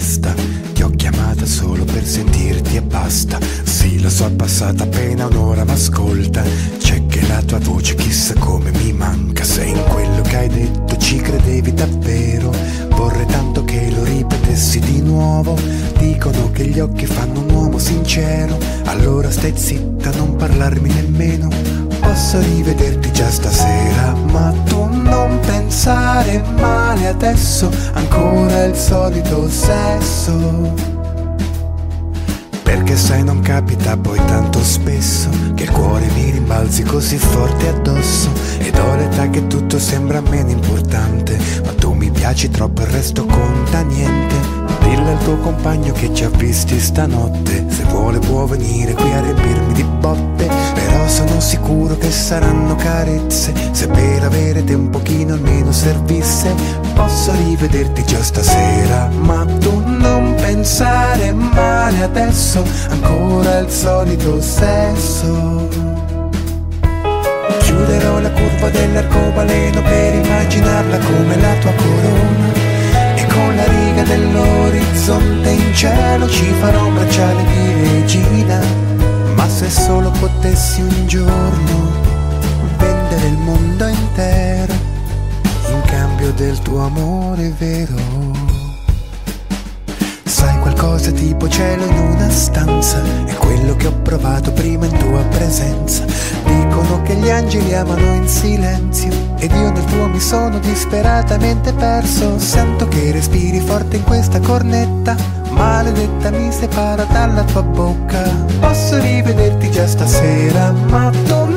festa Ti ho chiamata solo per sentirti e basta. Sì, lo so, è passata appena un'ora, ma ascolta. C'è che la tua voce chissà come mi manca. Se in quello che hai detto ci credevi davvero Vorrei tanto che lo ripetessi di nuovo. Dicono che gli occhi fanno un uomo sincero allora stai zitta, non parlarmi nemmeno. Posso rivederti già stasera, ma tu non pensare male adesso, ancora il solito sesso. Perché sai non capita poi tanto spesso Che il cuore mi rimbalzi così forte addosso Ed ho l'età che tutto sembra meno importante Ma tu mi piaci troppo, il resto conta niente Dillo al tuo compagno che ci ha visti stanotte. Se vuole può venire qui a riempirmi di botte Però sono sicuro che saranno carezze. Se per avere te un pochino almeno servisse Posso rivederti già stasera. Ma tu non pensare male adesso Ancora il solito sesso cielo ci farò un bracciale di regina Ma se solo potessi un giorno vendere il mondo intero In cambio del tuo amore vero Sai qualcosa tipo cielo in una stanza? È quello che ho provato prima in tua presenza. Dicono che gli angeli amano in silenzio. Ed io nel tuo mi sono disperatamente perso. Sento che respiri forte in questa cornetta. Maledetta mi separa dalla tua bocca. Posso rivederti già stasera Ma tu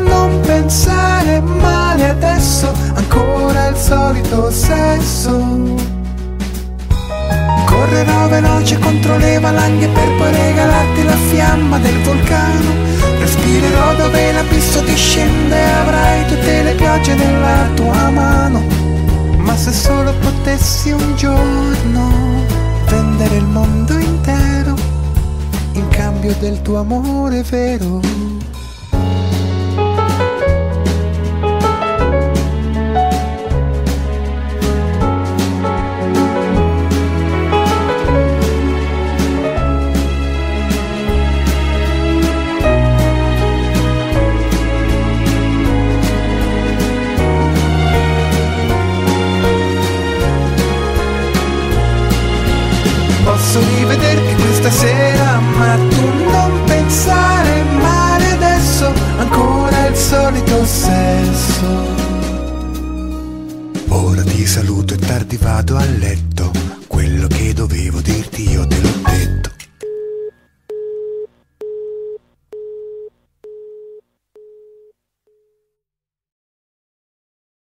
veloce contro le valanghe per poi regalarti la fiamma del vulcano. Respirerò dove l'abisso discende e avrai tutte le piogge nella tua mano. Ma se solo potessi un giorno vendere il mondo intero in cambio del tuo amore vero. Posso rivederti questa sera, ma tu non pensare male adesso, ancora il solito sesso. Ora ti saluto e tardi vado a letto,